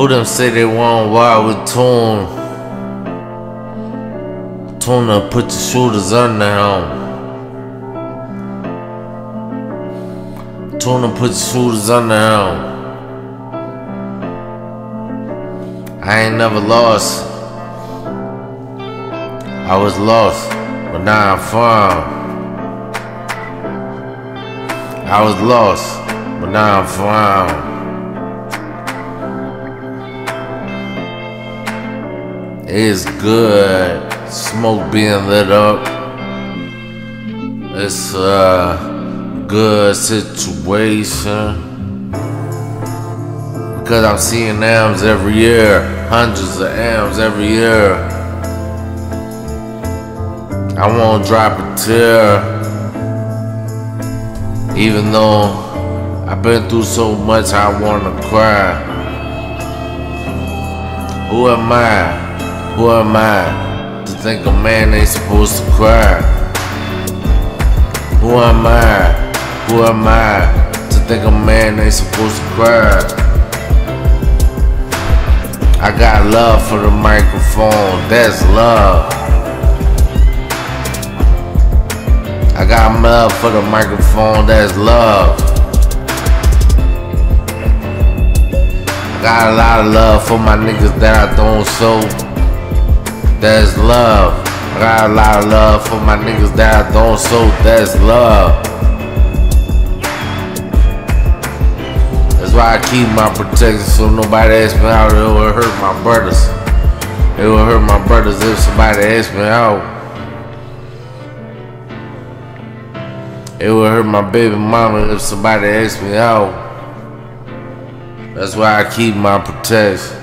Who them say they want war with Tune? Tuna, put your shooters under him. Tuna, put the shooters under him. I ain't never lost. I was lost, but now I'm found. I was lost, but now I'm found. It's good. Smoke being lit up. It's a good situation. Because I'm seeing M's every year. Hundreds of M's every year. I won't drop a tear. Even though I've been through so much, I wanna cry. Who am I? Who am I to think a man ain't supposed to cry? Who am I? Who am I to think a man ain't supposed to cry? I got love for the microphone, that's love. I got love for the microphone, that's love. I got a lot of love for my niggas that I don't show. That's love. I got a lot of love for my niggas that I don't show. That's love. That's why I keep my protection so nobody asks me out. It will hurt my brothers. It will hurt my brothers if somebody asks me out. It would hurt my baby mama if somebody asks me out. That's why I keep my protection.